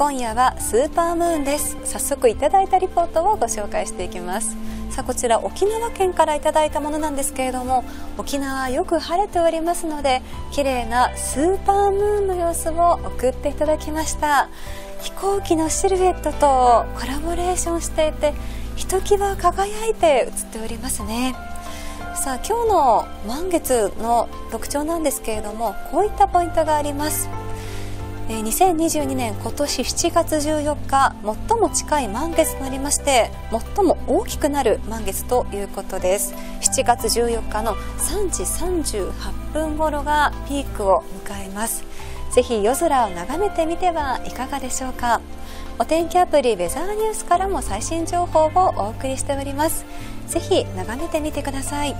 今夜はスーパームーンです。早速いただいたリポートをご紹介していきます。さあこちら沖縄県からいただいたものなんですけれども沖縄よく晴れておりますので綺麗なスーパームーンの様子を送っていただきました。飛行機のシルエットとコラボレーションしていてひときわ輝いて映っておりますね。さあ今日の満月の特徴なんですけれどもこういったポイントがあります。2022年今年7月14日最も近い満月となりまして最も大きくなる満月ということです。7月14日の3時38分頃がピークを迎えます。ぜひ夜空を眺めてみてはいかがでしょうか。お天気アプリウェザーニュースからも最新情報をお送りしております。ぜひ眺めてみてください。